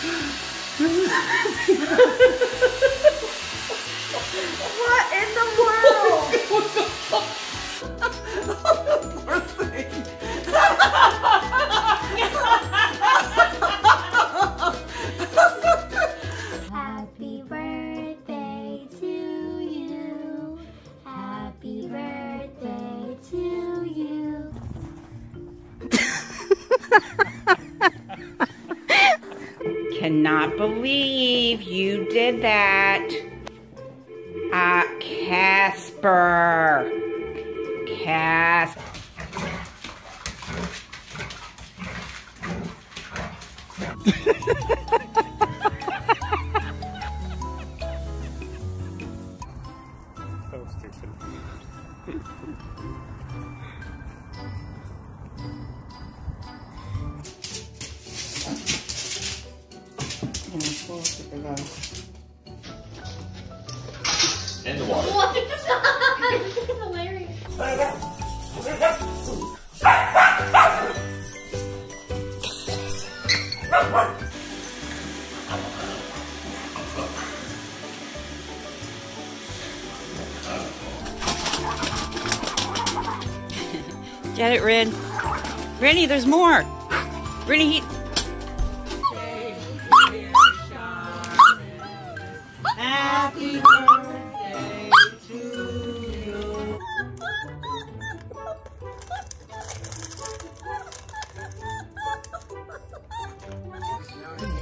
to you. Cannot believe you did that. Ah, Casper. Casper. And the water. What? this is hilarious. Get it, Rin. Rennie, there's more. Rennie, he...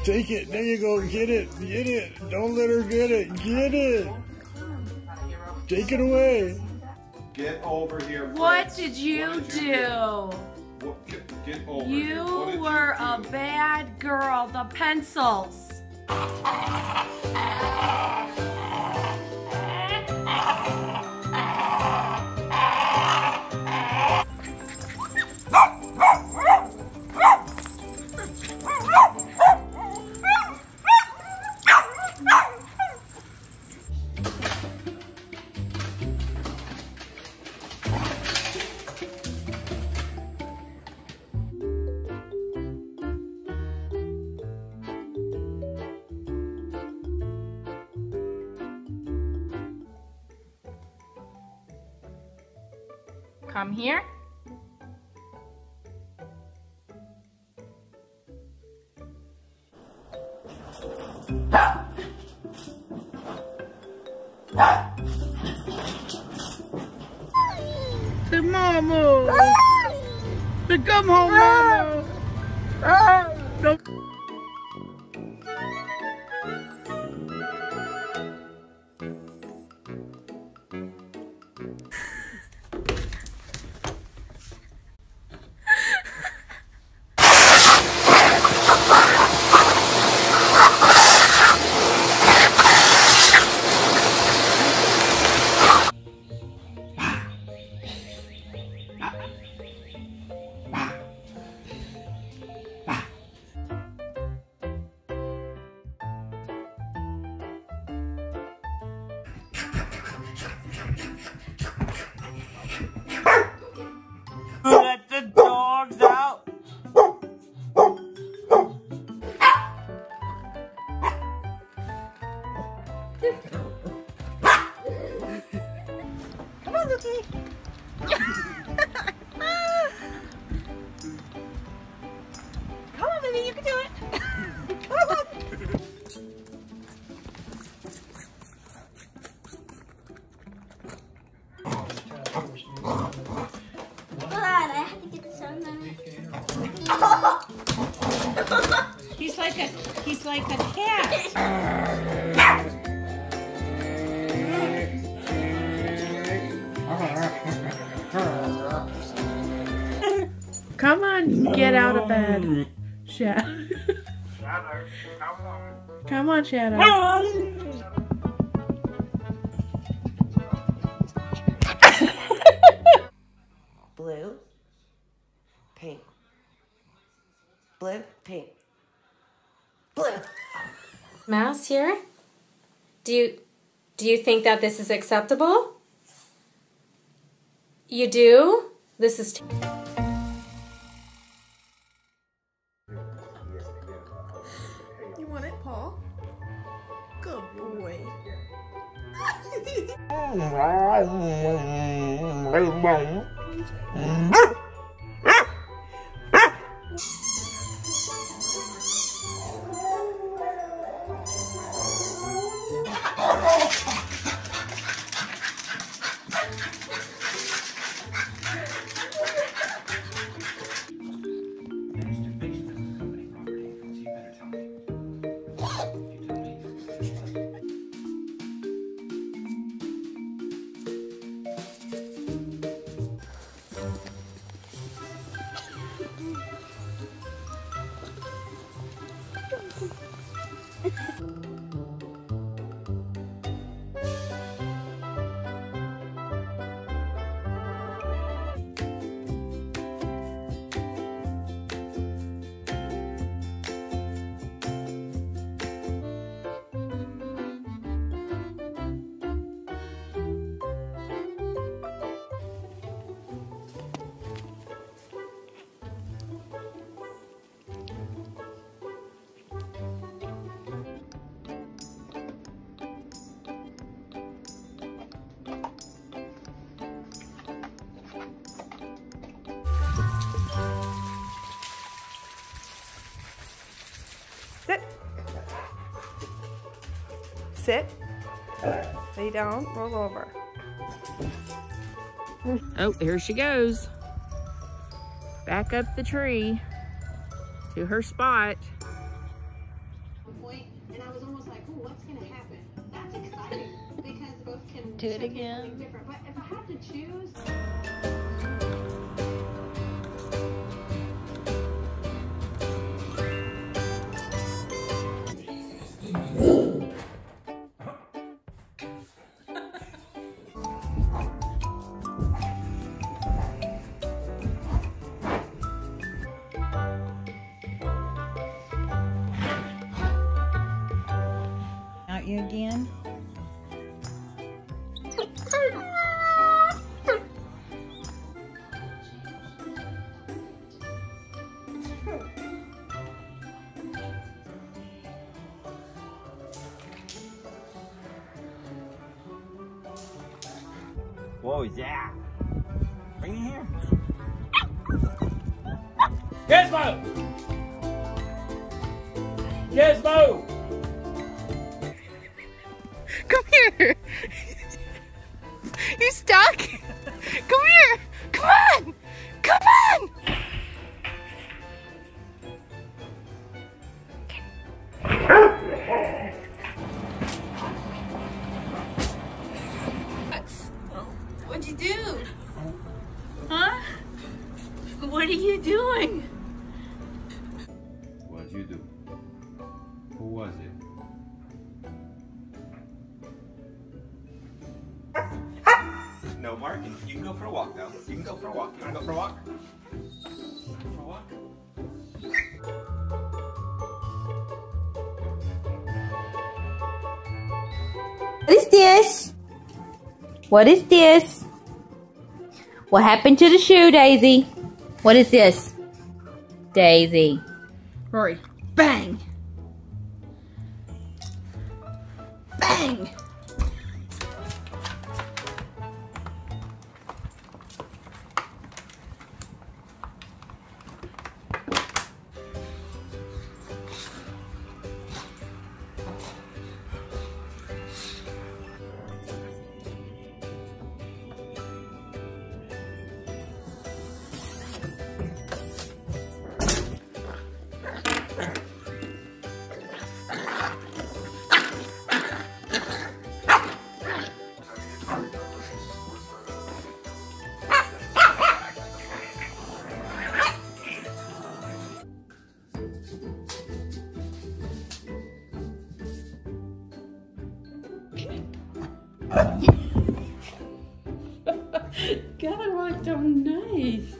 Take it. There you go. Get it. Get it. Don't let her get it. Get it. Take it away. Get over here. What Fritz. did you What did do? What, get, get over here. You What did were a bad girl. The pencils. Come here. Can do it. Come on. God, I have to get the sound on it. He's like a he's like a cat. Come on, get out of bed. Shadow. Shadow, come on. Come on, Shadow. Blue, pink, blue, pink, blue. Mouse here? Do you do you think that this is acceptable? You do? This is Sit. Sit. Lay down. Roll over. Oh, here she goes. Back up the tree to her spot. point, and I was Out you again. Whoa, yeah. Bring it here. Gizmo! Gizmo! Come here. You stuck? Come here. Come on. Come on. What'd you do? Huh? What are you doing? What'd you do? Who was it? Go for a walk now. You can go for a walk. You wanna go for a walk? Go for a walk? What is this? What is this? What happened to the shoe, Daisy? What is this? Daisy. Rory, bang! Bang! God, I looked so nice.